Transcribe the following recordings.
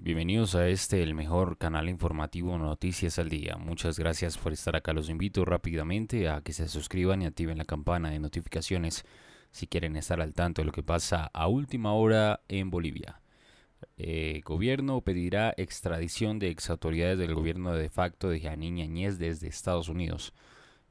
Bienvenidos a este, el mejor canal informativo Noticias al Día. Muchas gracias por estar acá. Los invito rápidamente a que se suscriban y activen la campana de notificaciones si quieren estar al tanto de lo que pasa a última hora en Bolivia. Eh, gobierno pedirá extradición de exautoridades del gobierno de facto de Janine Añez desde Estados Unidos.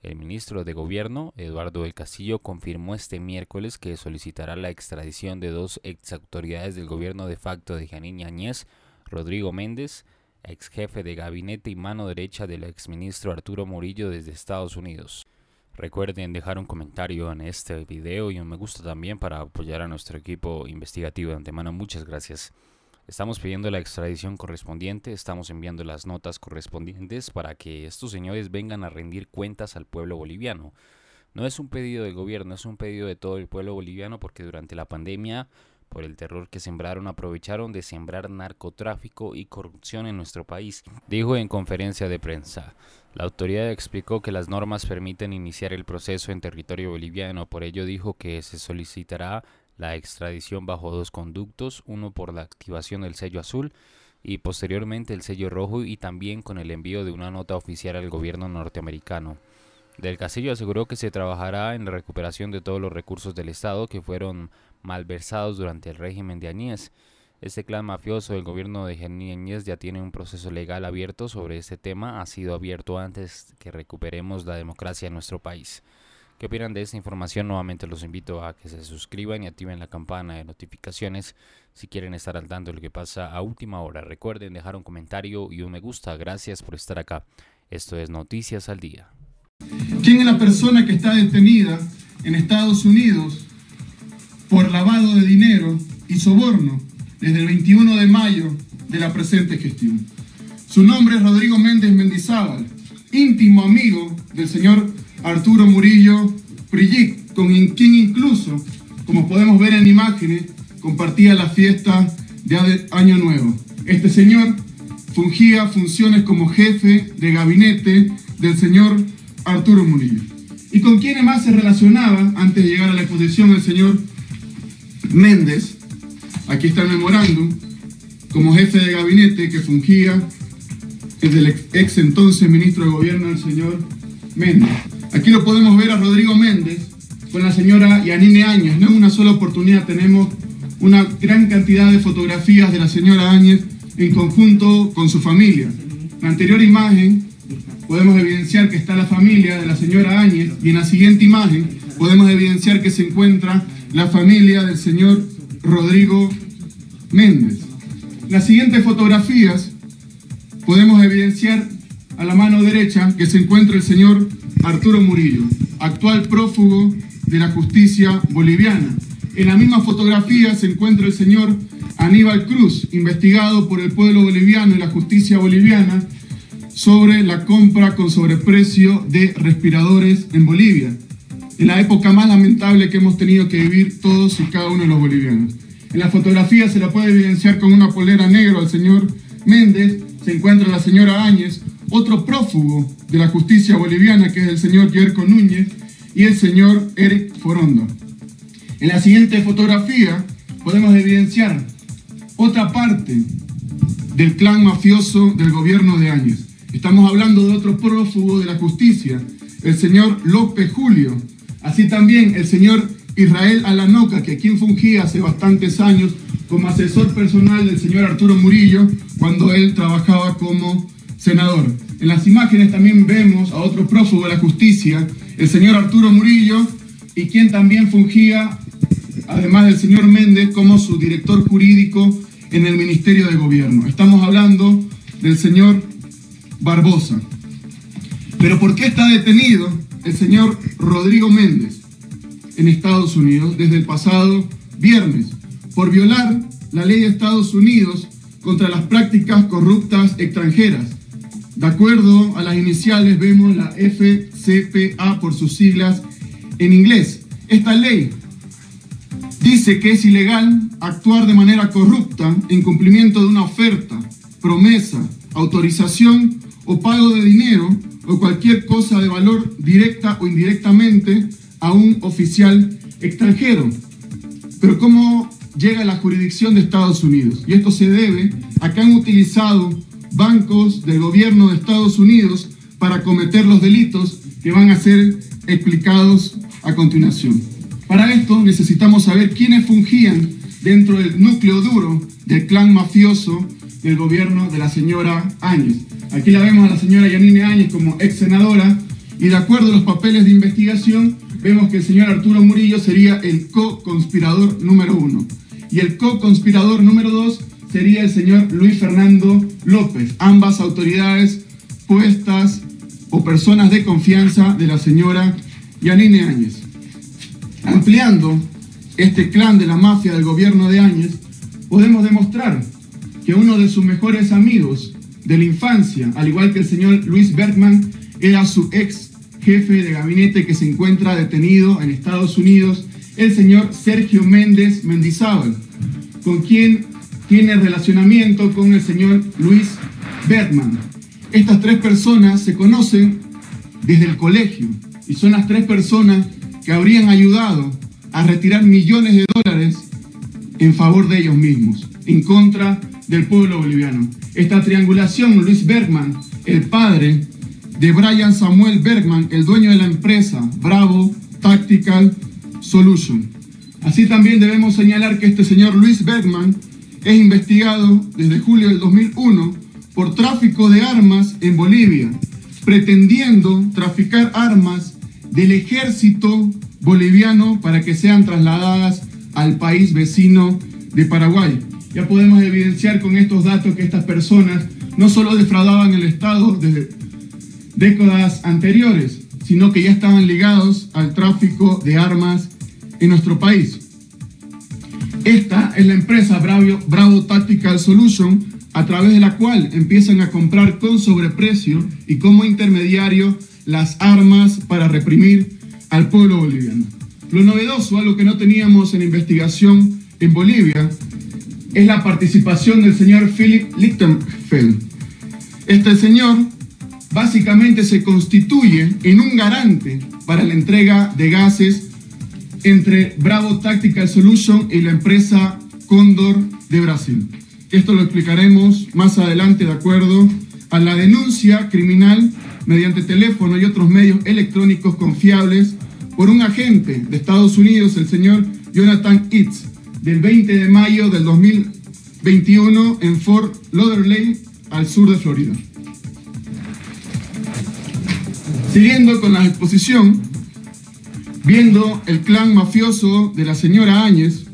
El ministro de Gobierno, Eduardo del Castillo, confirmó este miércoles que solicitará la extradición de dos exautoridades del gobierno de facto de Janine Añez Rodrigo Méndez, ex jefe de gabinete y mano derecha del exministro Arturo Murillo desde Estados Unidos. Recuerden dejar un comentario en este video y un me gusta también para apoyar a nuestro equipo investigativo de antemano. Muchas gracias. Estamos pidiendo la extradición correspondiente, estamos enviando las notas correspondientes para que estos señores vengan a rendir cuentas al pueblo boliviano. No es un pedido del gobierno, es un pedido de todo el pueblo boliviano porque durante la pandemia por el terror que sembraron, aprovecharon de sembrar narcotráfico y corrupción en nuestro país, dijo en conferencia de prensa. La autoridad explicó que las normas permiten iniciar el proceso en territorio boliviano, por ello dijo que se solicitará la extradición bajo dos conductos, uno por la activación del sello azul y posteriormente el sello rojo y también con el envío de una nota oficial al gobierno norteamericano. Del Castillo aseguró que se trabajará en la recuperación de todos los recursos del Estado que fueron malversados durante el régimen de Añez. Este clan mafioso del gobierno de Añez ya tiene un proceso legal abierto sobre este tema, ha sido abierto antes que recuperemos la democracia en nuestro país. ¿Qué opinan de esta información? Nuevamente los invito a que se suscriban y activen la campana de notificaciones si quieren estar al tanto de lo que pasa a última hora. Recuerden dejar un comentario y un me gusta. Gracias por estar acá. Esto es Noticias al Día. ¿Quién es la persona que está detenida en Estados Unidos por lavado de dinero y soborno desde el 21 de mayo de la presente gestión? Su nombre es Rodrigo Méndez Mendizábal, íntimo amigo del señor Arturo Murillo Prillic, con quien incluso, como podemos ver en imágenes, compartía la fiesta de Año Nuevo. Este señor fungía funciones como jefe de gabinete del señor Arturo Murillo. ¿Y con quién más se relacionaba antes de llegar a la exposición el señor Méndez? Aquí está el memorándum, como jefe de gabinete que fungía el ex entonces ministro de gobierno, el señor Méndez. Aquí lo podemos ver a Rodrigo Méndez con la señora Yanine Áñez. No en una sola oportunidad tenemos una gran cantidad de fotografías de la señora Áñez en conjunto con su familia. La anterior imagen podemos evidenciar que está la familia de la señora Áñez y en la siguiente imagen podemos evidenciar que se encuentra la familia del señor Rodrigo Méndez. Las siguientes fotografías podemos evidenciar a la mano derecha que se encuentra el señor Arturo Murillo, actual prófugo de la justicia boliviana. En la misma fotografía se encuentra el señor Aníbal Cruz, investigado por el pueblo boliviano y la justicia boliviana sobre la compra con sobreprecio de respiradores en Bolivia, en la época más lamentable que hemos tenido que vivir todos y cada uno de los bolivianos. En la fotografía se la puede evidenciar con una polera negra al señor Méndez, se encuentra la señora Áñez, otro prófugo de la justicia boliviana que es el señor Yerko Núñez y el señor Eric Forondo. En la siguiente fotografía podemos evidenciar otra parte del clan mafioso del gobierno de Áñez. Estamos hablando de otro prófugo de la justicia, el señor López Julio. Así también el señor Israel Alanoca, que quien fungía hace bastantes años como asesor personal del señor Arturo Murillo cuando él trabajaba como senador. En las imágenes también vemos a otro prófugo de la justicia, el señor Arturo Murillo, y quien también fungía, además del señor Méndez, como su director jurídico en el Ministerio de Gobierno. Estamos hablando del señor Barbosa. Pero ¿por qué está detenido el señor Rodrigo Méndez en Estados Unidos desde el pasado viernes? Por violar la ley de Estados Unidos contra las prácticas corruptas extranjeras. De acuerdo a las iniciales vemos la FCPA por sus siglas en inglés. Esta ley dice que es ilegal actuar de manera corrupta en cumplimiento de una oferta, promesa, autorización o pago de dinero o cualquier cosa de valor directa o indirectamente a un oficial extranjero. Pero ¿cómo llega a la jurisdicción de Estados Unidos. Y esto se debe a que han utilizado bancos del gobierno de Estados Unidos para cometer los delitos que van a ser explicados a continuación. Para esto necesitamos saber quiénes fungían dentro del núcleo duro del clan mafioso del gobierno de la señora Áñez. Aquí la vemos a la señora Yanine Áñez como ex senadora y de acuerdo a los papeles de investigación vemos que el señor Arturo Murillo sería el co-conspirador número uno y el co-conspirador número dos sería el señor Luis Fernando López, ambas autoridades puestas o personas de confianza de la señora Yanine Áñez. Ampliando este clan de la mafia del gobierno de Áñez, podemos demostrar que uno de sus mejores amigos de la infancia, al igual que el señor Luis Bergman, era su ex jefe de gabinete que se encuentra detenido en Estados Unidos, el señor Sergio Méndez Mendizábal, con quien tiene relacionamiento con el señor Luis Bergman. Estas tres personas se conocen desde el colegio y son las tres personas que habrían ayudado a retirar millones de dólares en favor de ellos mismos, en contra del pueblo boliviano. Esta triangulación, Luis Bergman, el padre de Brian Samuel Bergman, el dueño de la empresa Bravo Tactical Solution. Así también debemos señalar que este señor Luis Bergman es investigado desde julio del 2001 por tráfico de armas en Bolivia, pretendiendo traficar armas del ejército boliviano para que sean trasladadas al país vecino de Paraguay. Ya podemos evidenciar con estos datos que estas personas no solo defraudaban el Estado desde décadas anteriores, sino que ya estaban ligados al tráfico de armas en nuestro país. Esta es la empresa Bravo, Bravo Tactical Solution, a través de la cual empiezan a comprar con sobreprecio y como intermediario las armas para reprimir al pueblo boliviano. Lo novedoso, algo que no teníamos en investigación en Bolivia, es la participación del señor Philip Lichtenfeld. Este señor básicamente se constituye en un garante para la entrega de gases entre Bravo Tactical Solution y la empresa Condor de Brasil. Esto lo explicaremos más adelante de acuerdo a la denuncia criminal mediante teléfono y otros medios electrónicos confiables por un agente de Estados Unidos, el señor Jonathan Itz, del 20 de mayo del 2021 en Fort Lauderdale, al sur de Florida. Siguiendo con la exposición, viendo el clan mafioso de la señora Áñez,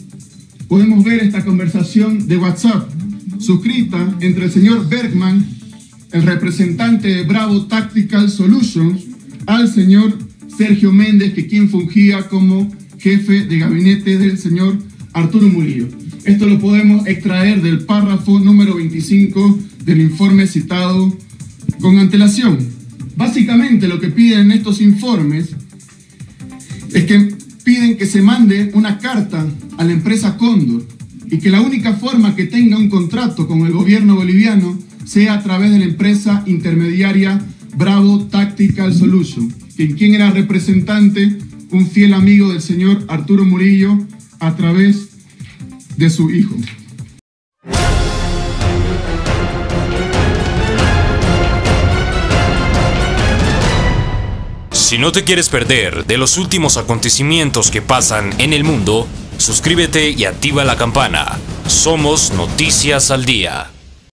podemos ver esta conversación de WhatsApp suscrita entre el señor Bergman, el representante de Bravo Tactical Solutions, al señor Sergio Méndez, que quien fungía como jefe de gabinete del señor Arturo Murillo. Esto lo podemos extraer del párrafo número 25 del informe citado con antelación. Básicamente lo que piden estos informes es que piden que se mande una carta a la empresa Cóndor y que la única forma que tenga un contrato con el gobierno boliviano sea a través de la empresa intermediaria Bravo Tactical Solution quien era representante, un fiel amigo del señor Arturo Murillo, a través de su hijo. Si no te quieres perder de los últimos acontecimientos que pasan en el mundo, suscríbete y activa la campana. Somos Noticias al Día.